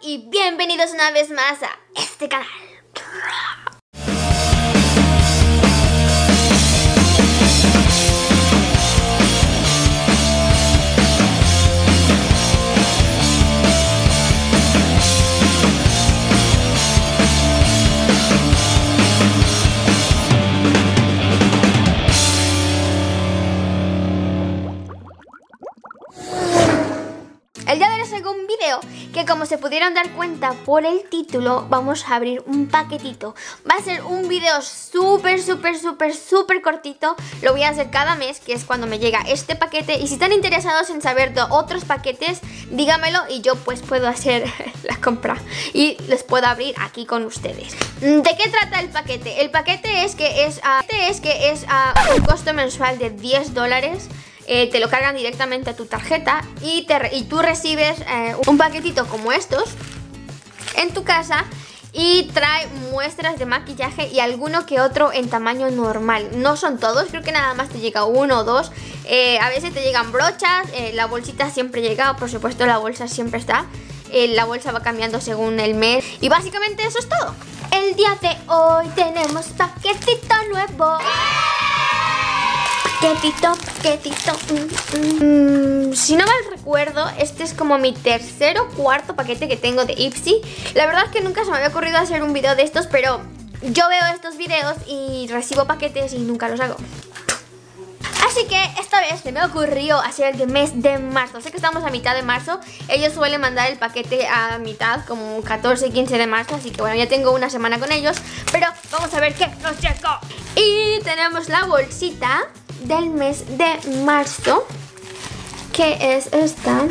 y bienvenidos una vez más a este canal. El día de hoy les traigo un video que como se pudieron dar cuenta por el título vamos a abrir un paquetito. Va a ser un video súper, súper, súper, súper cortito. Lo voy a hacer cada mes, que es cuando me llega este paquete. Y si están interesados en saber de otros paquetes, dígamelo y yo pues puedo hacer la compra. Y les puedo abrir aquí con ustedes. ¿De qué trata el paquete? El paquete es que es, a, es, que es a un costo mensual de 10 dólares. Eh, te lo cargan directamente a tu tarjeta y, te, y tú recibes eh, un paquetito como estos en tu casa y trae muestras de maquillaje y alguno que otro en tamaño normal. No son todos, creo que nada más te llega uno o dos. Eh, a veces te llegan brochas, la bolsita siempre llega, por supuesto la bolsa siempre está. la bolsa va cambiando según el mes y básicamente eso es todo. El día de hoy tenemos paquetito nuevo. Paquetito, paquetito. Mm, mm. Mm, si no mal recuerdo, este es como mi tercer o cuarto paquete que tengo de Ipsy. La verdad es que nunca se me había ocurrido hacer un video de estos, pero yo veo estos videos y recibo paquetes y nunca los hago. Así que esta vez se me ocurrió hacer el de mes de marzo. Sé que estamos a mitad de marzo. Ellos suelen mandar el paquete a mitad, como 14 y 15 de marzo. Así que bueno, ya tengo una semana con ellos. Pero vamos a ver qué nos llegó. Y tenemos la bolsita del mes de marzo que es esta.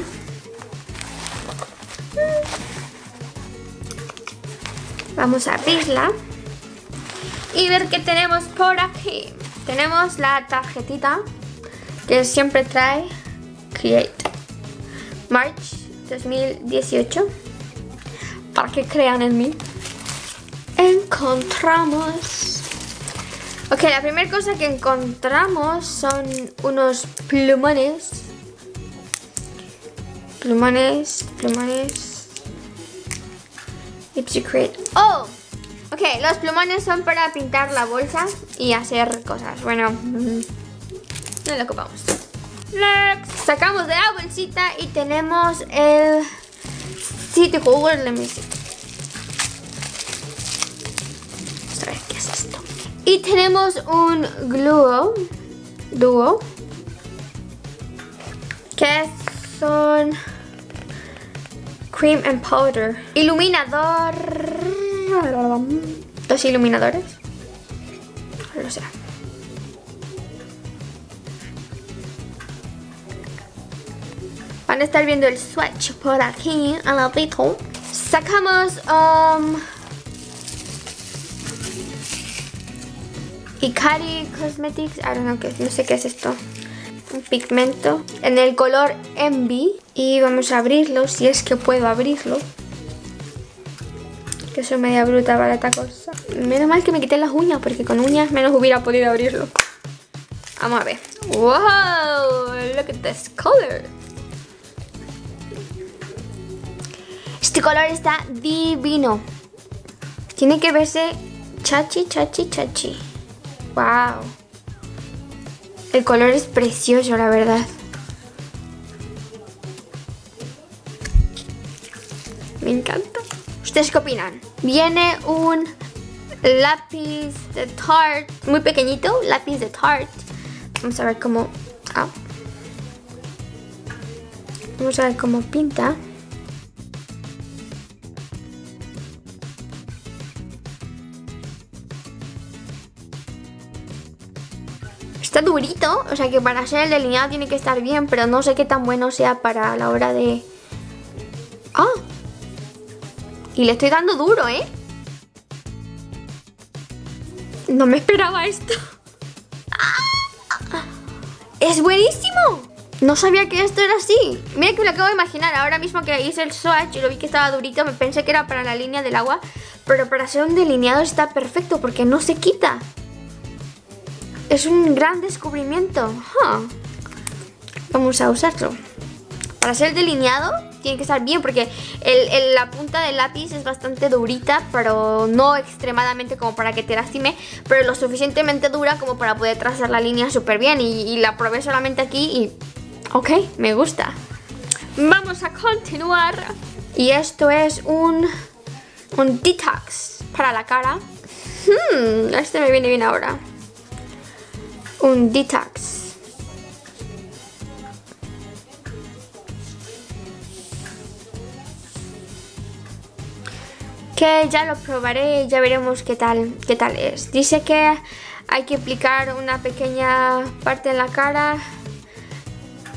Vamos a abrirla y ver qué tenemos por aquí. Tenemos la tarjetita que siempre trae Create March 2018 para que crean en mí. Encontramos Ok, la primera cosa que encontramos son unos plumones. Plumones, plumones. Ipsy Crate. ¡Oh! Ok, los plumones son para pintar la bolsa y hacer cosas. Bueno, mm, no lo ocupamos. Next. Sacamos de la bolsita y tenemos el City Holder. Let me see. Y tenemos un glue, duo, que son cream and powder. Iluminador, dos iluminadores, no sé. Van a estar viendo el swatch por aquí, al ladito. Sacamos um, Ikari Cosmetics, I don't know, no sé qué es esto. Un pigmento en el color Envy. Y vamos a abrirlo, si es que puedo abrirlo. Que soy media bruta para esta cosa. Menos mal que me quité las uñas, porque con uñas menos hubiera podido abrirlo. Vamos a ver. ¡Wow! Look at this color. Este color está divino. Tiene que verse chachi, chachi, chachi. Wow. El color es precioso, la verdad. Me encanta. ¿Ustedes qué opinan? Viene un lápiz de Tarte, muy pequeñito, lápiz de Tarte. Vamos a ver cómo... Ah. Vamos a ver cómo pinta. Está durito, o sea que para hacer el delineado tiene que estar bien, pero no sé qué tan bueno sea para la hora de... ¡Ah! Y le estoy dando duro, ¿eh? No me esperaba esto. ¡Ah! ¡Es buenísimo! No sabía que esto era así. Mira que me lo acabo de imaginar. Ahora mismo que hice el swatch y lo vi que estaba durito, me pensé que era para la línea del agua. Pero para hacer un delineado está perfecto porque no se quita. Es un gran descubrimiento. Vamos a usarlo. Para ser delineado, tiene que estar bien porque la punta del lápiz es bastante durita, pero no extremadamente como para que te lastime, pero lo suficientemente dura como para poder trazar la línea súper bien. Y, la probé solamente aquí y... Ok, me gusta. Vamos a continuar. Y esto es un... Un detox para la cara. Hmm, este me viene bien ahora. Un detox. que ya lo probaré y ya veremos qué tal, qué tal es. Dice que hay que aplicar una pequeña parte en la cara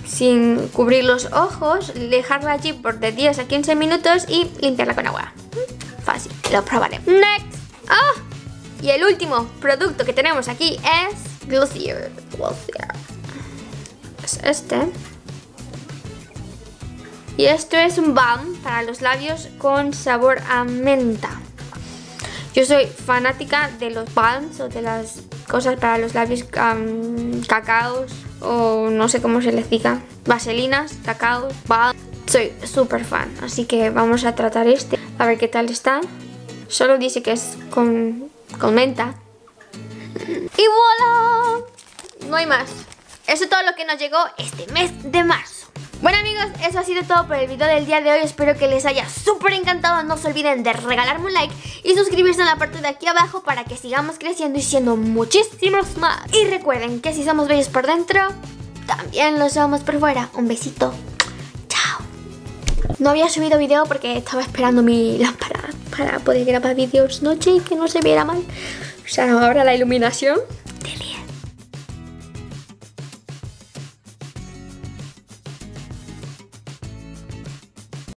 sin cubrir los ojos, dejarla allí por de 10 a 15 minutos y limpiarla con agua. Fácil, lo probaré. Next. Ah, y el último producto que tenemos aquí es Glossier. Glossier. Es este. Y esto es un balm para los labios con sabor a menta. Yo soy fanática de los balms o de las cosas para los labios cacaos o no sé cómo se les diga. Vaselinas, cacaos, balm. Soy súper fan, así que vamos a tratar este. A ver qué tal está. Solo dice que es con menta. ¡Y voilà! No hay más. Eso es todo lo que nos llegó este mes de marzo. Bueno amigos, eso ha sido todo por el video del día de hoy. Espero que les haya súper encantado. No se olviden de regalarme un like y suscribirse en la parte de aquí abajo para que sigamos creciendo y siendo muchísimos más. Y recuerden que si somos bellos por dentro, también lo somos por fuera. Un besito. Chao. No había subido video porque estaba esperando mi lámpara para poder grabar vídeos noche y que no se viera mal. O sea, ahora la iluminación